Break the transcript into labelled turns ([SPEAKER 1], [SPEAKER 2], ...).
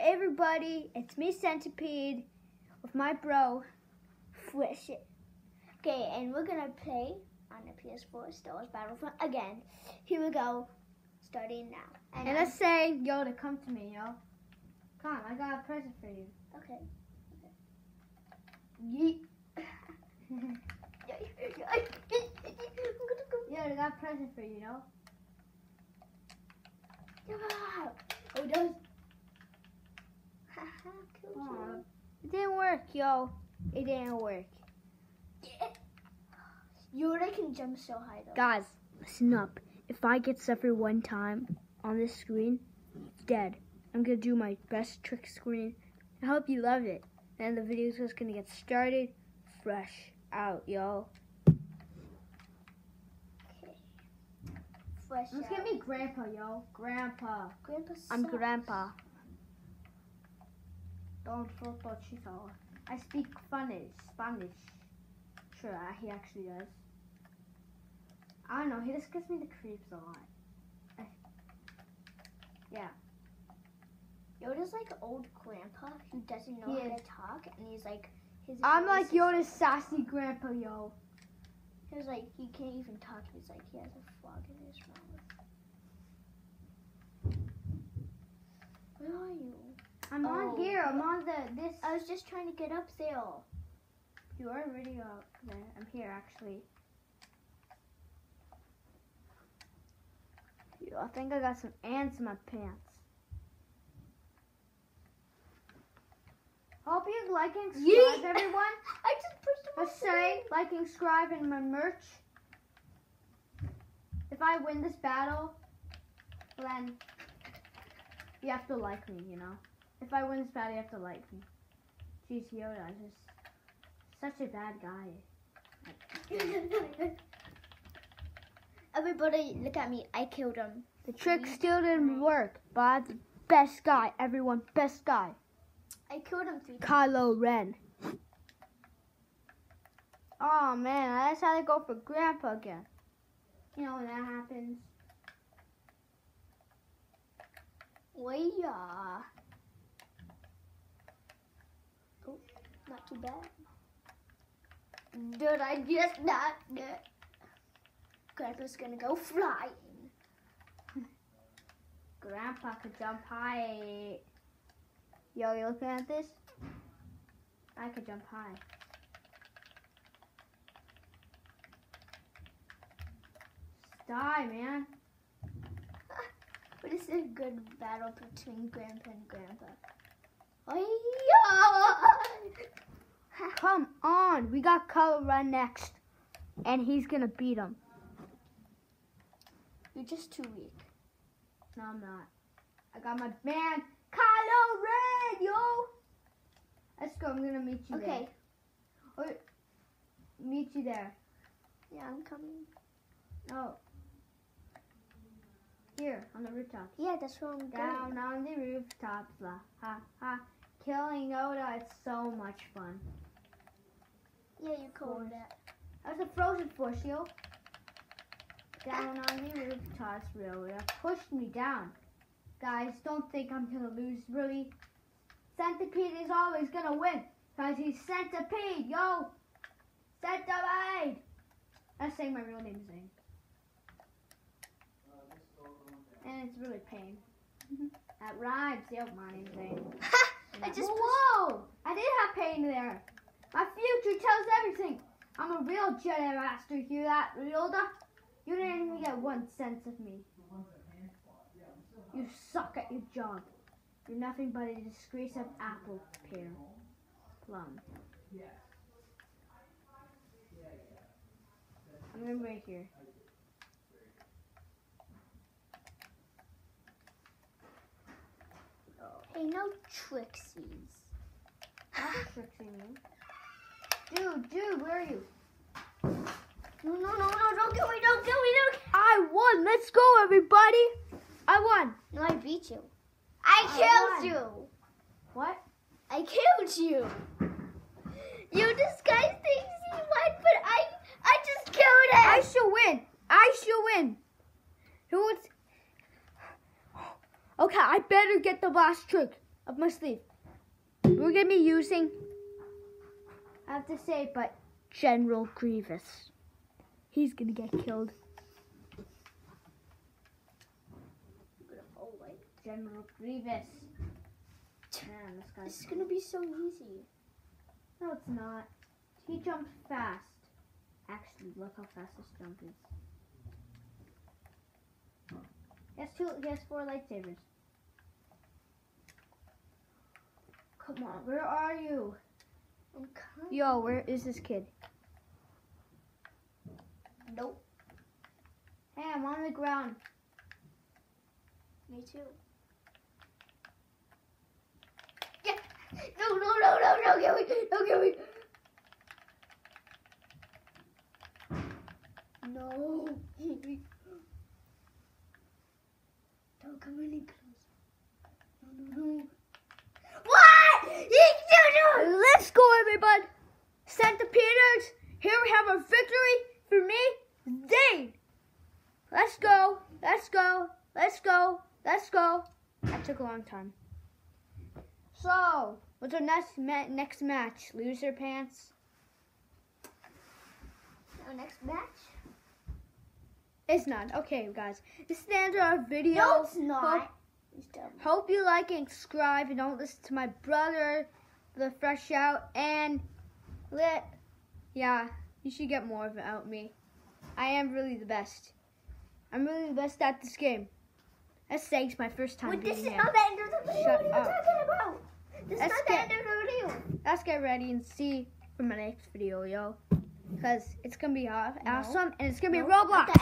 [SPEAKER 1] Hey everybody, it's me Centipede with my bro Fwish. Okay, and we're gonna play on the PS4 Star Wars Battlefront again. Here we go, starting now.
[SPEAKER 2] And let's say, yo, to come to me, yo. Come on, I got a present for you.
[SPEAKER 1] okay.
[SPEAKER 2] Yeet.
[SPEAKER 1] I'm gonna go.
[SPEAKER 2] Yo, I got a present for you, yo.
[SPEAKER 1] Ah! Oh, those. Haha, killed
[SPEAKER 2] Aw.
[SPEAKER 1] you.
[SPEAKER 2] It didn't work, yo. It didn't work.
[SPEAKER 1] Yoda can jump so high though.
[SPEAKER 2] Guys, listen up. If I get suffer one time on this screen, it's dead. I'm gonna do my best trick screen. I hope you love it. And the video's just gonna get started fresh out, yo.
[SPEAKER 1] Okay. Fresh
[SPEAKER 2] Let's
[SPEAKER 1] out.
[SPEAKER 2] get me grandpa, yo. Grandpa.
[SPEAKER 1] Grandpa
[SPEAKER 2] I'm grandpa. I speak Spanish. Spanish. Sure, uh, he actually does. I don't know. He just gives me the creeps a lot. I- Yeah.
[SPEAKER 1] Yoda's like old grandpa who doesn't know
[SPEAKER 2] He
[SPEAKER 1] how
[SPEAKER 2] is.
[SPEAKER 1] to talk, and he's like his.
[SPEAKER 2] I'm like Yoda's sassy grandpa, yo.
[SPEAKER 1] He's like he can't even talk. He's like he has a frog in his mouth. Where are you?
[SPEAKER 2] I'm on here. I'm on the this.
[SPEAKER 1] I was just trying to get up there.
[SPEAKER 2] You are already up there. I'm here actually. Yo, I think I got some ants in my pants. Hope you like and subscribe,
[SPEAKER 1] Yeet.
[SPEAKER 2] everyone.
[SPEAKER 1] I just pushed him.
[SPEAKER 2] Let's say like and subscribe in my merch. If I win this battle, then you have to like me, you know. If I win this battle, you have to like me. Jeez, Yoda is just such a bad guy.
[SPEAKER 1] Everybody, look at me. I killed him.
[SPEAKER 2] The trick still didn't work, but I'm the best guy. Everyone, best guy.
[SPEAKER 1] I killed him three times.
[SPEAKER 2] Kylo Ren. Oh man, I just had to go for Grandpa again. You know when that happens.
[SPEAKER 1] Oh yeah. Oh, not too bad. Did I just not? Grandpa's gonna go flying.
[SPEAKER 2] Grandpa could jump high. Yo, you looking at this? I could jump high. Die, man.
[SPEAKER 1] But it's a good battle between Grandpa and Grandpa. Yeah.
[SPEAKER 2] Come on, we got Kylo Ren next, and he's gonna beat him.
[SPEAKER 1] You're just too weak.
[SPEAKER 2] No, I'm not. I got my man, Kylo Ren, yo. Let's go. I'm gonna meet you
[SPEAKER 1] Okay.
[SPEAKER 2] there. Meet you there.
[SPEAKER 1] Yeah, I'm coming.
[SPEAKER 2] Oh. Here, on the rooftop.
[SPEAKER 1] Yeah, that's where I'm going.
[SPEAKER 2] Down
[SPEAKER 1] going.
[SPEAKER 2] on the rooftops, la ha ha. Killing Yoda, it's so much fun.
[SPEAKER 1] Yeah, you called that.
[SPEAKER 2] That was a frozen force, yo. Down on the rooftops, really. Pushed me down. Guys, don't think I'm gonna lose, really. Centipede is always gonna win. Cause he's Centipede, yo! Centipede! That's saying my real name, Zane. And it's really pain. Mm-hmm. That rhymes, yo, my name's Zane.
[SPEAKER 1] I just
[SPEAKER 2] whoa, whoa! I did have pain there. My future tells everything. I'm a real Jedi Master. You hear that, Yoda? You didn't even get one sense of me. You suck at your job. You're nothing but a disgrace of apple pear plum. I'm gonna right here.
[SPEAKER 1] Hey, no Trixies.
[SPEAKER 2] That's Trixie me. Dude, dude, where are you?
[SPEAKER 1] No, no, no, no, don't kill me, don't kill me, don't
[SPEAKER 2] I won. Let's go, everybody. I won.
[SPEAKER 1] No, I beat you. I
[SPEAKER 2] I
[SPEAKER 1] killed
[SPEAKER 2] won.
[SPEAKER 1] you.
[SPEAKER 2] What?
[SPEAKER 1] I killed you. You disguise thinks he won, but I I just killed him.
[SPEAKER 2] I shall win. I shall win. Who wants? Okay, I better get the last trick. up my sleeve. We're gonna be using, I have to say, but General Grievous. He's gonna get killed.
[SPEAKER 1] Oh, General Grievous. Man, this guy's.
[SPEAKER 2] This is gonna be so easy.
[SPEAKER 1] No, it's not. He jumps fast. Actually, look how fast this jump is. He has two. He has four lightsabers. Come on, where are you? Yo, where is this kid?
[SPEAKER 2] Nope.
[SPEAKER 1] Hey, I'm on the ground.
[SPEAKER 2] Me too. Yeah. No, no, no, no, no, get me, no, get me. No. Don't come any closer. No, no, no. What? You do Let's go, everybody. Santa Peters. Here we have a victory for me, Dane. Let's go. Let's go. Let's go. Let's go. That took a long time. So, what's our next ma- next match? Loser pants.
[SPEAKER 1] Our next match?
[SPEAKER 2] It's not. Okay, guys. This is the end of our video.
[SPEAKER 1] No, it's not.
[SPEAKER 2] Hope, hope you like and subscribe and don't listen to my brother, the fresh out, and lit. Yeah, you should get more of it out me. I am really the best. I'm really the best at this game. That's thanks my first time
[SPEAKER 1] Wait, this is
[SPEAKER 2] him.
[SPEAKER 1] not the end of the video.
[SPEAKER 2] Shut
[SPEAKER 1] what are you
[SPEAKER 2] up.
[SPEAKER 1] talking about? This
[SPEAKER 2] Let's
[SPEAKER 1] is not the
[SPEAKER 2] get-
[SPEAKER 1] end of the video.
[SPEAKER 2] Let's get ready and see for my next video, yo. Because it's going to be aw- awesome and it's going to be
[SPEAKER 1] No.
[SPEAKER 2] Roblox.
[SPEAKER 1] The